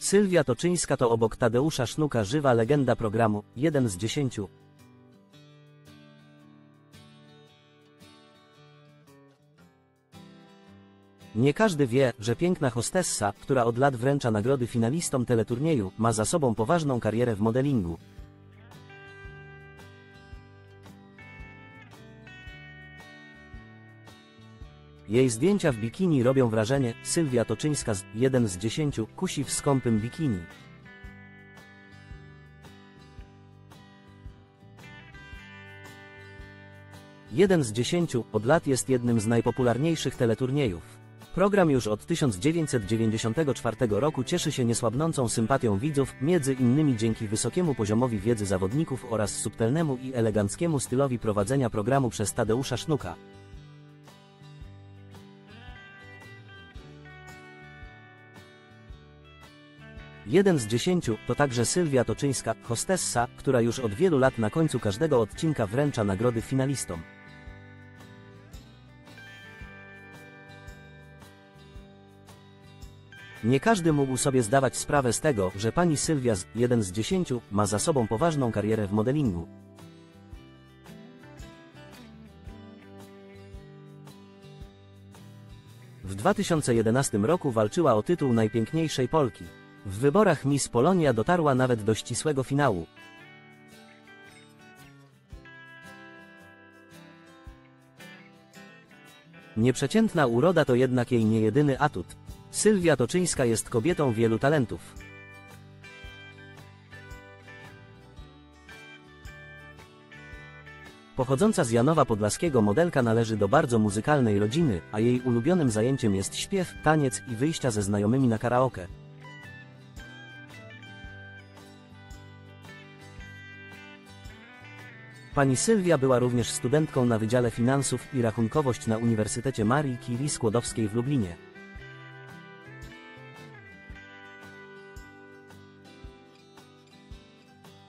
Sylwia Toczyńska to obok Tadeusza Sznuka żywa legenda programu, jeden z dziesięciu. Nie każdy wie, że piękna hostessa, która od lat wręcza nagrody finalistom teleturnieju, ma za sobą poważną karierę w modelingu. Jej zdjęcia w bikini robią wrażenie, Sylwia Toczyńska z 1 z 10 kusi w skąpym bikini. Jeden z dziesięciu od lat jest jednym z najpopularniejszych teleturniejów. Program już od 1994 roku cieszy się niesłabnącą sympatią widzów, między innymi dzięki wysokiemu poziomowi wiedzy zawodników oraz subtelnemu i eleganckiemu stylowi prowadzenia programu przez Tadeusza Sznuka. Jeden z dziesięciu to także Sylwia Toczyńska, hostessa, która już od wielu lat na końcu każdego odcinka wręcza nagrody finalistom. Nie każdy mógł sobie zdawać sprawę z tego, że pani Sylwia z 1 z 10 ma za sobą poważną karierę w modelingu. W 2011 roku walczyła o tytuł najpiękniejszej Polki. W wyborach Miss Polonia dotarła nawet do ścisłego finału. Nieprzeciętna uroda to jednak jej nie jedyny atut. Sylwia Toczyńska jest kobietą wielu talentów. Pochodząca z Janowa Podlaskiego modelka należy do bardzo muzykalnej rodziny, a jej ulubionym zajęciem jest śpiew, taniec i wyjścia ze znajomymi na karaoke. Pani Sylwia była również studentką na Wydziale Finansów i Rachunkowość na Uniwersytecie Marii Curie Skłodowskiej w Lublinie.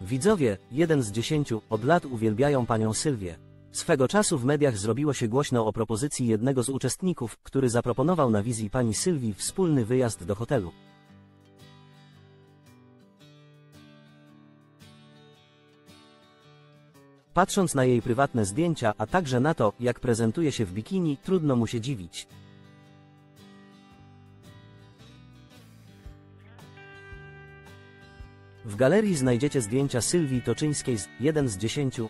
Widzowie, jeden z dziesięciu, od lat uwielbiają panią Sylwię. Swego czasu w mediach zrobiło się głośno o propozycji jednego z uczestników, który zaproponował na wizji pani Sylwii wspólny wyjazd do hotelu. Patrząc na jej prywatne zdjęcia, a także na to, jak prezentuje się w bikini, trudno mu się dziwić. W galerii znajdziecie zdjęcia Sylwii Toczyńskiej z 1 z 10